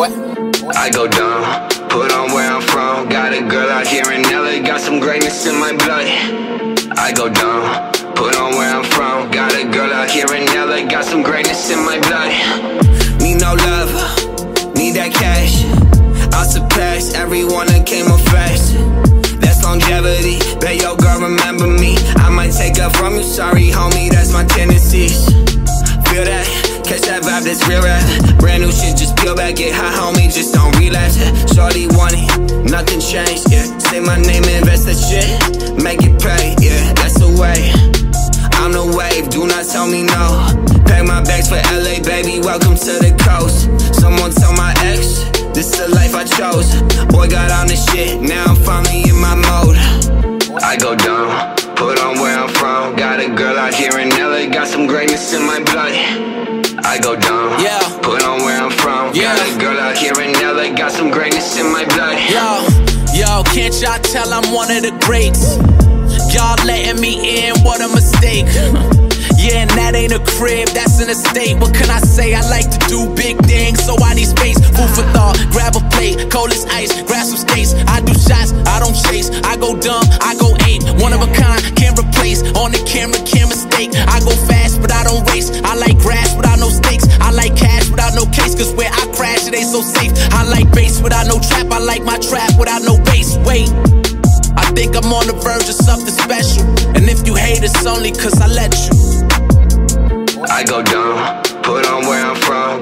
I go dumb, put on where I'm from. Got a girl out here in LA, got some greatness in my blood. I go dumb, put on where I'm from. Got a girl out here in LA, got some greatness in my blood. Need no love, need that cash. I'll surpass everyone that came up fast. That's longevity. Bet your girl remember me. I might take up from you, sorry, homie, get high, homie, just don't relapse. Shorty want it, nothing changed, yeah. Say my name, invest that shit, make it pay, yeah. That's the way. I'm the wave, do not tell me no. Pack my bags for LA, baby, welcome to the coast. Someone tell my ex, this is the life I chose. Boy got on this shit, now I'm finally in my mode. I go dumb, put on where I'm from. Got a girl out here in LA, got some greatness in my blood. I go dumb, Yeah. put on got some greatness in my blood. Yo, yo, can't y'all tell I'm one of the greats? Y'all letting me in, what a mistake. Yeah, and that ain't a crib, that's an estate. What can I say? I like to do big things, so I need space. Food for thought, grab a plate, cold as ice, grab some skates. I do shots, I don't chase. I go dumb, I go eight. One of a kind, can't replace. On the camera, can't mistake. I go fast, but I don't race. I like grass without no trap. I like my trap without no bass. Wait. I think I'm on the verge of something special. And if you hate, it's only cause I let you. I go dumb, put on where I'm from.